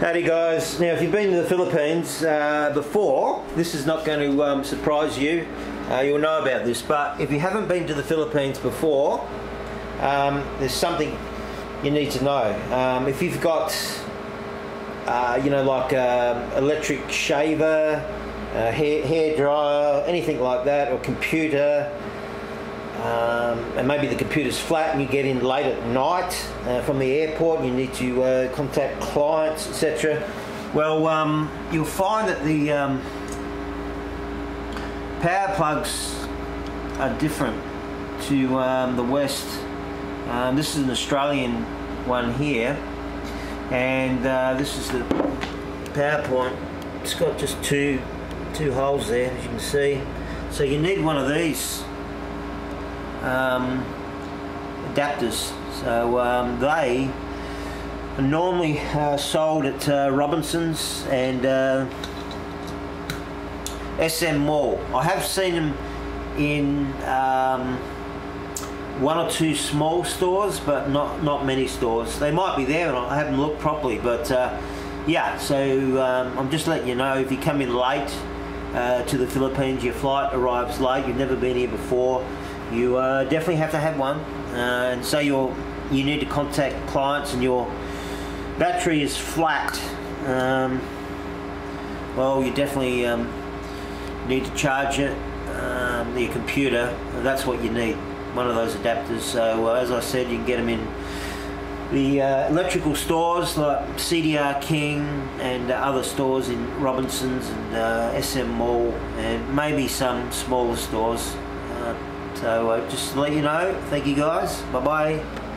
Howdy guys. Now if you've been to the Philippines uh, before, this is not going to um, surprise you. Uh, you'll know about this, but if you haven't been to the Philippines before, um, there's something you need to know. Um, if you've got, uh, you know, like um, electric shaver, uh, hair, hair dryer, anything like that, or computer, um, and maybe the computer's flat and you get in late at night uh, from the airport and you need to uh, contact clients, etc. Well, um, you'll find that the um, power plugs are different to um, the West. Um, this is an Australian one here, and uh, this is the PowerPoint. It's got just two two holes there, as you can see. So you need one of these um, adapters. So um, they are normally uh, sold at uh, Robinsons and uh, SM Mall. I have seen them in um, one or two small stores, but not not many stores. They might be there, and I haven't looked properly. But uh, yeah, so um, I'm just letting you know if you come in late uh, to the Philippines, your flight arrives late, you've never been here before you uh, definitely have to have one. Uh, and so you you need to contact clients and your battery is flat. Um, well, you definitely um, need to charge it, um, your computer. That's what you need, one of those adapters. So uh, as I said, you can get them in the uh, electrical stores like CDR King and uh, other stores in Robinsons and uh, SM Mall and maybe some smaller stores. So uh, just to let you know, thank you guys. Bye bye.